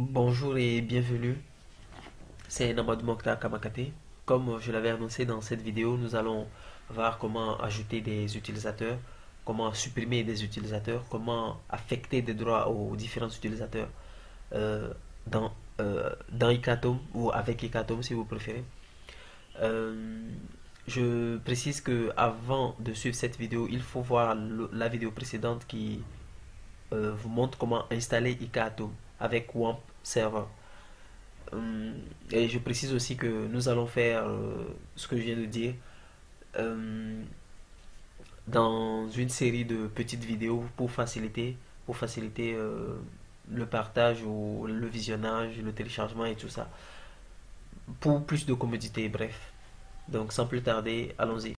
Bonjour et bienvenue, c'est Namadou Mokhtar Kamakate. Comme je l'avais annoncé dans cette vidéo, nous allons voir comment ajouter des utilisateurs, comment supprimer des utilisateurs, comment affecter des droits aux différents utilisateurs euh, dans, euh, Icatom ou avec Icatom si vous préférez. Euh, je précise que avant de suivre cette vidéo, il faut voir la vidéo précédente qui vous montre comment installer Icatom avec WAMP Server. Euh, et je précise aussi que nous allons faire euh, ce que je viens de dire euh, dans une série de petites vidéos pour faciliter, pour faciliter le partage ou le visionnage, le téléchargement et tout ça. Pour plus de commodité, bref. Donc sans plus tarder, allons-y.